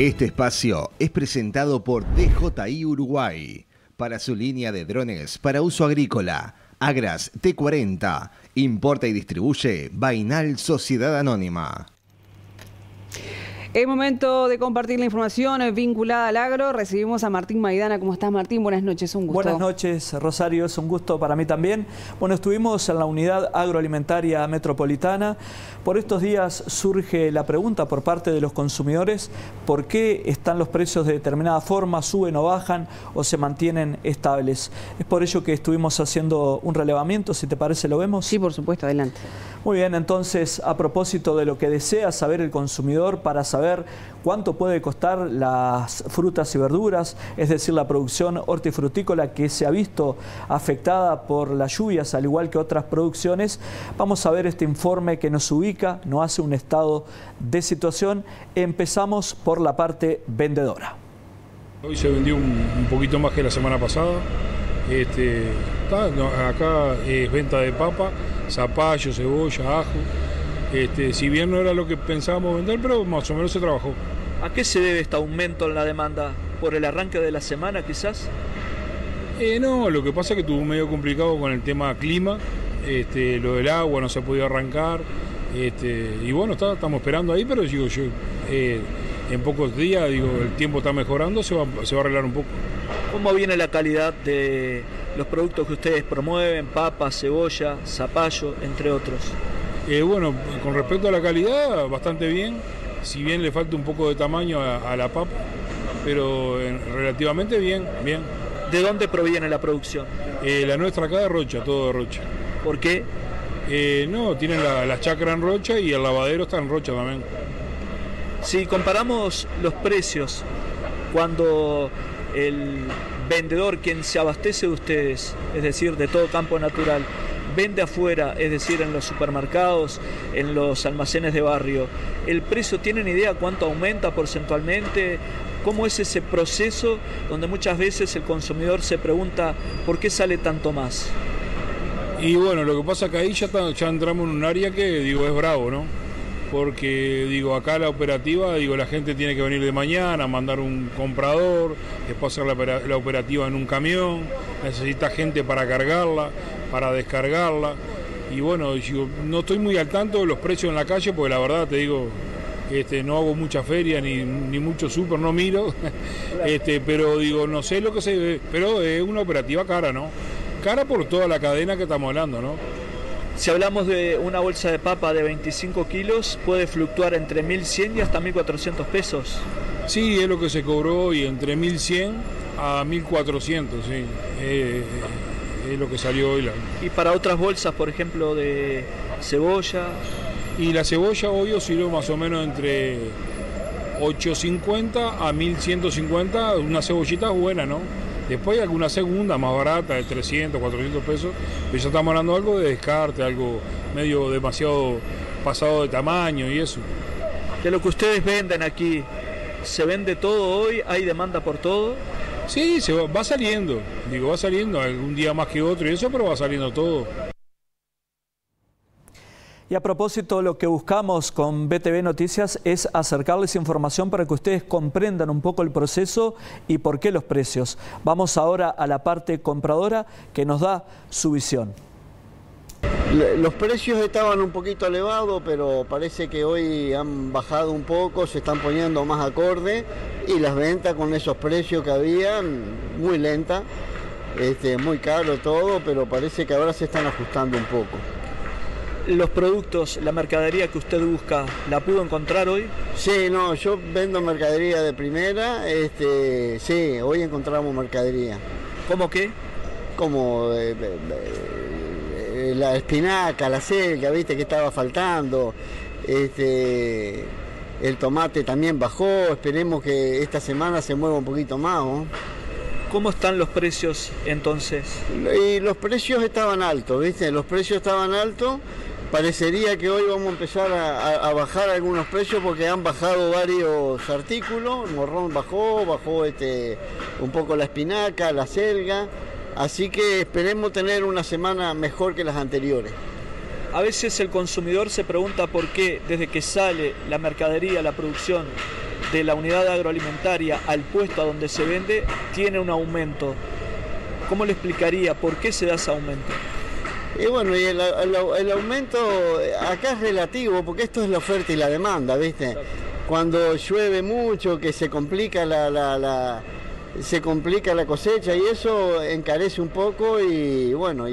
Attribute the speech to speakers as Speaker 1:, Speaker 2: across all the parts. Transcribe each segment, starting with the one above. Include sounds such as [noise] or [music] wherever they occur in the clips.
Speaker 1: Este espacio es presentado por DJI Uruguay para su línea de drones para uso agrícola. Agras T40 importa y distribuye Bainal Sociedad Anónima.
Speaker 2: Es momento de compartir la información vinculada al agro. Recibimos a Martín Maidana. ¿Cómo estás, Martín? Buenas noches, un gusto.
Speaker 3: Buenas noches, Rosario. Es un gusto para mí también. Bueno, estuvimos en la unidad agroalimentaria metropolitana. Por estos días surge la pregunta por parte de los consumidores por qué están los precios de determinada forma, suben o bajan o se mantienen estables. Es por ello que estuvimos haciendo un relevamiento. Si te parece, lo vemos.
Speaker 2: Sí, por supuesto. Adelante.
Speaker 3: Muy bien, entonces, a propósito de lo que desea saber el consumidor para saber cuánto puede costar las frutas y verduras, es decir, la producción hortifrutícola que se ha visto afectada por las lluvias, al igual que otras producciones, vamos a ver este informe que nos ubica, nos hace un estado de situación. Empezamos por la parte vendedora.
Speaker 4: Hoy se vendió un, poquito más que la semana pasada. Este, acá es venta de papa zapallo, cebolla, ajo. Este, si bien no era lo que pensábamos vender, pero más o menos se trabajó.
Speaker 3: ¿A qué se debe este aumento en la demanda? ¿Por el arranque de la semana quizás?
Speaker 4: Eh, no, lo que pasa es que tuvo medio complicado con el tema clima, este, lo del agua no se podía arrancar, este, y bueno, estamos esperando ahí, pero digo, yo, eh, en pocos días, digo, el tiempo está mejorando, se va, se va a arreglar un poco.
Speaker 3: ¿Cómo viene la calidad de los productos que ustedes promueven, papa, cebolla, zapallo, entre otros?
Speaker 4: Eh, bueno, con respecto a la calidad, bastante bien, si bien le falta un poco de tamaño a, la papa, pero relativamente bien, bien.
Speaker 3: ¿De dónde proviene la producción?
Speaker 4: Eh, la nuestra acá de Rocha, todo de Rocha.
Speaker 3: ¿Por qué?
Speaker 4: Eh, no, tienen la, la chacra en Rocha y el lavadero está en Rocha también.
Speaker 3: Si comparamos los precios cuando el vendedor quien se abastece de ustedes, es decir, de todo campo natural, vende afuera, es decir, en los supermercados, en los almacenes de barrio, ¿el precio tienen idea cuánto aumenta porcentualmente? ¿Cómo es ese proceso donde muchas veces el consumidor se pregunta por qué sale tanto más?
Speaker 4: Y bueno, lo que pasa es que ahí ya, entramos en un área que digo es bravo, ¿no? porque digo, acá la operativa, digo, la gente tiene que venir de mañana, mandar un comprador, después hacer la, operativa en un camión, necesita gente para cargarla, para descargarla. Y bueno, yo no estoy muy al tanto de los precios en la calle, porque la verdad te digo, este, no hago mucha feria ni, ni mucho súper, no miro, [laughs] este, pero digo, no sé lo que se pero es una operativa cara, ¿no? Cara por toda la cadena que estamos hablando, ¿no?
Speaker 3: Si hablamos de una bolsa de papa de 25 kilos, puede fluctuar entre 1.100 y hasta 1.400 pesos.
Speaker 4: Sí, es lo que se cobró hoy, entre 1.100 a 1.400, sí. Es lo que salió hoy.
Speaker 3: ¿Y para otras bolsas, por ejemplo, de cebolla?
Speaker 4: Y la cebolla hoy osciló más o menos entre 850 a 1150, una cebollita buena, ¿no? Después hay alguna segunda más barata de 300, 400 pesos, pero ya estamos hablando de algo de descarte, algo medio demasiado pasado de tamaño y eso.
Speaker 3: De lo que ustedes venden aquí, ¿se vende todo hoy? ¿Hay demanda por todo?
Speaker 4: Sí, se va, va saliendo, digo, va saliendo, algún día más que otro y eso, pero va saliendo todo.
Speaker 3: Y a propósito, lo que buscamos con BTV Noticias es acercarles información para que ustedes comprendan un poco el proceso y por qué los precios. Vamos ahora a la parte compradora que nos da su visión.
Speaker 5: Los precios estaban un poquito elevados, pero parece que hoy han bajado un poco, se están poniendo más acorde y las ventas con esos precios que habían, muy lenta, este, muy caro todo, pero parece que ahora se están ajustando un poco
Speaker 3: los productos, la mercadería que usted busca, ¿la pudo encontrar hoy?
Speaker 5: Sí, no, yo vendo mercadería de primera, este, sí, hoy encontramos mercadería.
Speaker 3: ¿Cómo qué?
Speaker 5: Como eh, eh, eh, la espinaca, la selga, viste que estaba faltando, este, el tomate también bajó, esperemos que esta semana se mueva un poquito más.
Speaker 3: ¿Cómo están los precios entonces?
Speaker 5: Y los precios estaban altos, ¿viste? Los precios estaban altos Parecería que hoy vamos a empezar a, bajar algunos precios porque han bajado varios artículos, el morrón bajó, bajó este, un poco la espinaca, la selga, así que esperemos tener una semana mejor que las anteriores.
Speaker 3: A veces el consumidor se pregunta por qué desde que sale la mercadería, la producción, de la unidad agroalimentaria al puesto a donde se vende tiene un aumento. ¿Cómo le explicaría por qué se da ese aumento?
Speaker 5: Y bueno, y el, el- el aumento acá es relativo, porque esto es la oferta y la demanda, ¿viste? Cuando llueve mucho, que se complica la, la- la- se complica la cosecha y eso encarece un poco y bueno, y,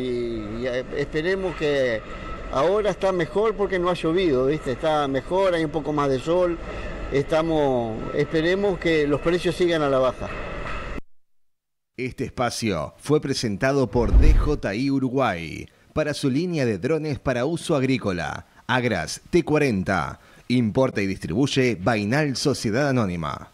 Speaker 5: y esperemos que ahora está mejor porque no ha llovido, ¿viste? Está mejor, hay un poco más de sol, estamos, esperemos que los precios sigan a la baja.
Speaker 1: Este espacio fue presentado por DJI Uruguay para su línea de drones para uso agrícola. Agras T40. Importa y distribuye Bainal Sociedad Anónima.